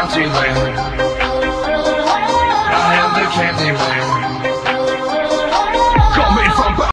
Candyland Coming